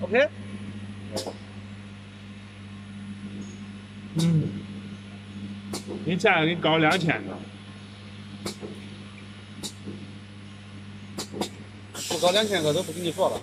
OK。嗯，你价格给你搞两千个，不搞两千个都不给你做了。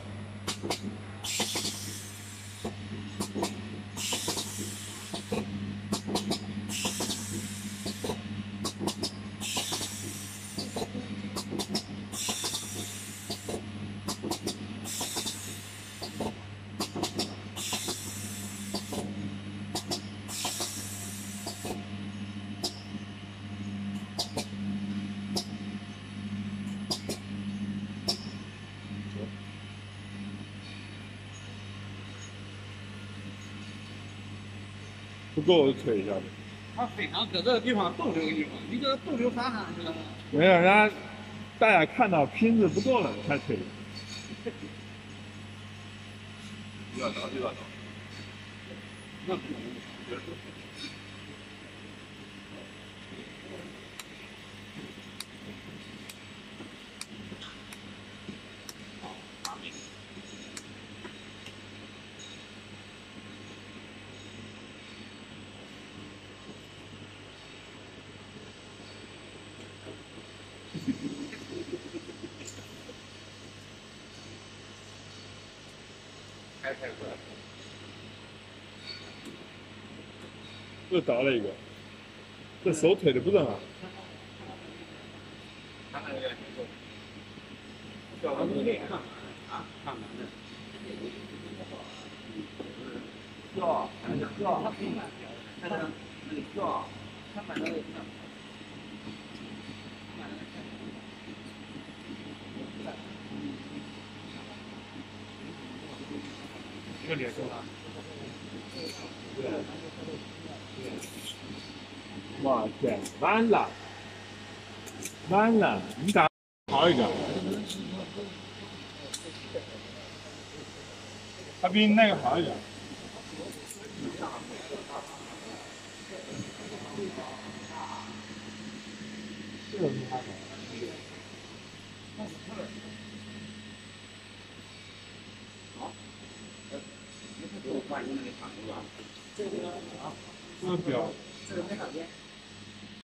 不够推一下子。他非常搁这个地方逗留，的地方你这逗留啥呢？这个没有，让大家看到瓶子不够了才退。要找就要找。那不能。又倒了一个，这手推的不正啊？看看这个，叫他努力看看啊，看看这。叫，叫，他可以看，看这，那个叫，他买那个。这个脸色了对哇简完了完了你打好一点。他比你那个好一点。嗯好的这个厉害。换你那个厂子吧。这个表。